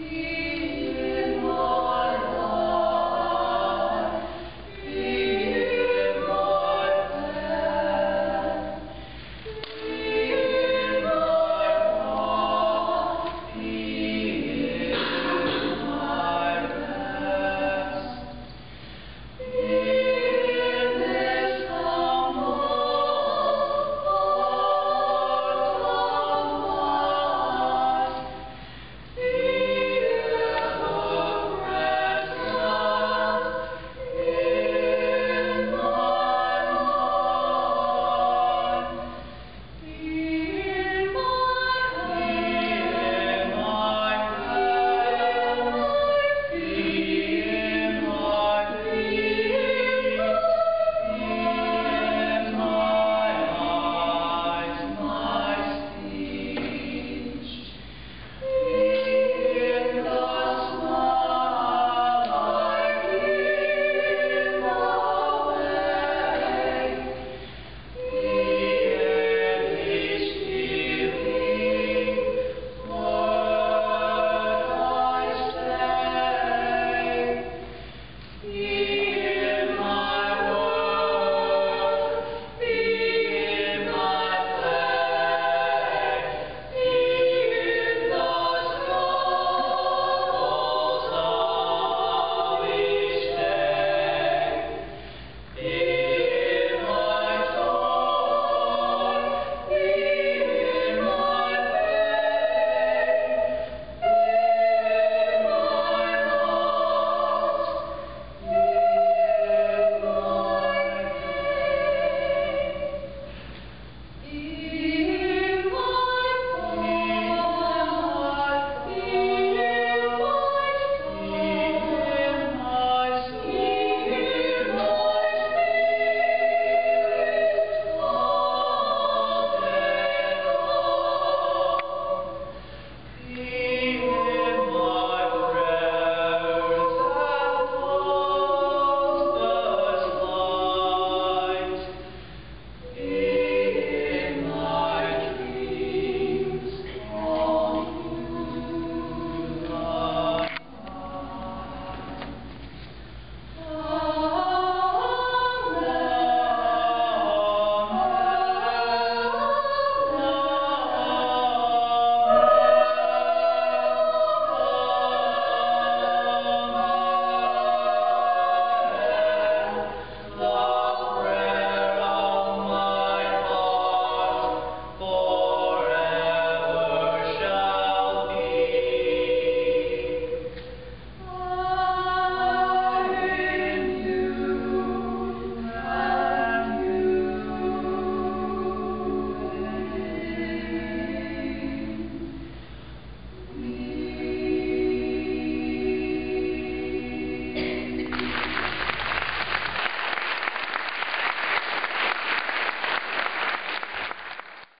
Yeah.